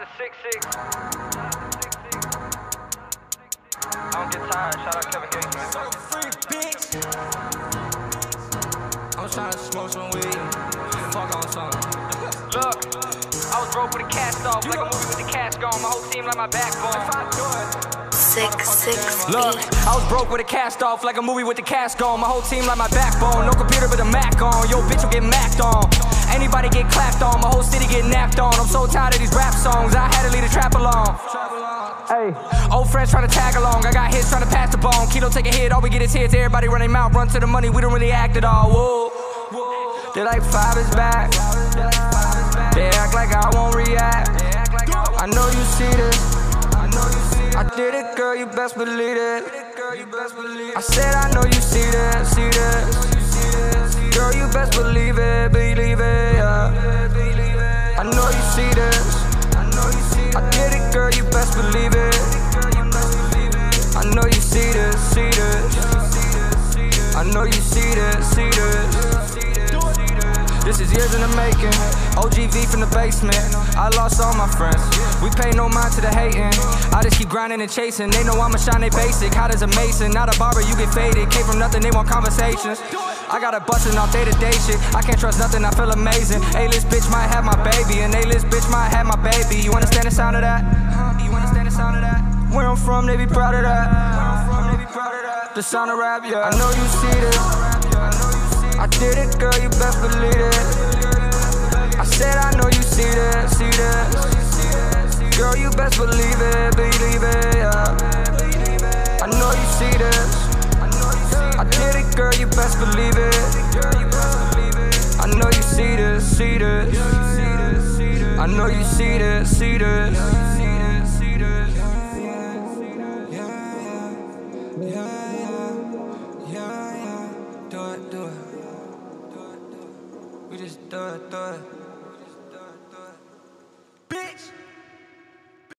out to six six. I don't get tired. Shout out Kevin Gates, man. Free bitch. I'm trying to smoke some weed. Fuck on something. Look, I was broke with a cast off, like a movie with the cast gone. My whole team like my backbone. Six, six, Look, beat. I was broke with a cast off, like a movie with the cast gone. My whole team like my backbone. No computer but a Mac on. Yo, bitch, will get macked on. Anybody get clapped on, my whole city get napped on. I'm so tired of these rap songs, I had to leave the trap alone. Hey, old friends trying to tag along. I got hits trying to pass the bone. Kilo take a hit, all we get is hits. Everybody run their mouth, run to the money. We don't really act at all. Whoa. They're like five is back. They act like I won't react. I know you see this. I did it, girl, you best believe it. I said I know you see that, see that. Girl, you best believe it, believe see this. Years in the making. OGV from the basement. I lost all my friends. We pay no mind to the hating. I just keep grinding and chasing. They know I'ma shine they basic. Hot as a mason. Not a barber, you get faded. Came from nothing, they want conversations. I got a bustin' off day to day shit. I can't trust nothing, I feel amazing. A-list bitch might have my baby. And A-list bitch might have my baby. You understand the sound of that? You understand the sound? Where I'm from, they be proud of that. Where I'm from, they be proud of that. The sound of rap, yeah. I know you see this. I did it, girl, you best believe it. Girl, you best believe it, believe it, yeah. I know you see this. I did it, girl, you best believe it. I know you see this, see this. I know you see this, see this. Do it, do it. We just do it, do it.